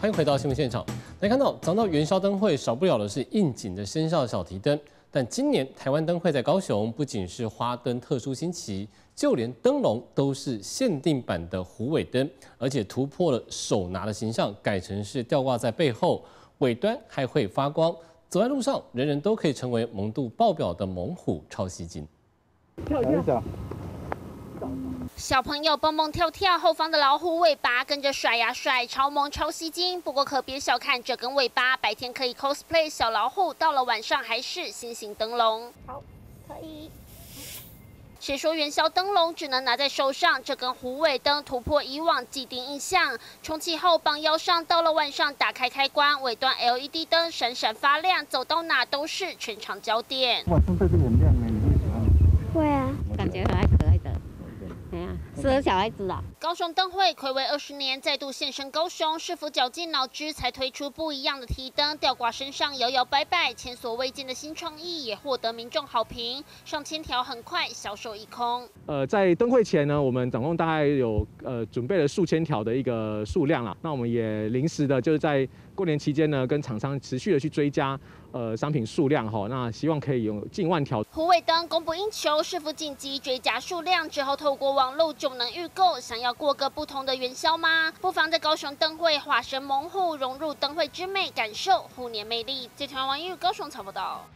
欢迎回到新闻现场。来看到，讲到元宵灯会，少不了的是应景的生肖小提灯。但今年台湾灯会在高雄，不仅是花灯特殊新奇，就连灯笼都是限定版的虎尾灯，而且突破了手拿的形象，改成是吊挂在背后，尾端还会发光。走在路上，人人都可以成为萌度爆表的猛虎，超吸睛。跳一下。小朋友蹦蹦跳跳，后方的老虎尾巴跟着甩呀甩，超萌超吸睛。不过可别小看这根尾巴，白天可以 cosplay 小老虎，到了晚上还是新型灯笼。好，可以。谁说元宵灯笼只能拿在手上？这根虎尾灯突破以往既定印象，充气后绑腰上，到了晚上打开开关，尾端 LED 灯闪闪发亮，走到哪都是全场焦点。晚上这边很亮呢，你会喜欢吗？会啊，感觉很可爱的。哎呀，适合小孩子啊。高雄灯会暌违二十年，再度现身高雄，是否绞尽脑汁才推出不一样的提灯，吊挂身上摇摇摆摆，前所未见的新创意也获得民众好评，上千条很快销售一空。呃，在灯会前呢，我们总共大概有呃准备了数千条的一个数量啦，那我们也临时的就是在过年期间呢，跟厂商持续的去追加呃商品数量哈，那希望可以有近万条。虎尾灯供不应求，是否紧急追加数量之后，透过网络就能预购？想要过个不同的元宵吗？不妨在高雄灯会化身猛虎，融入灯会之美，感受虎年魅力。这条网玉高雄找不到。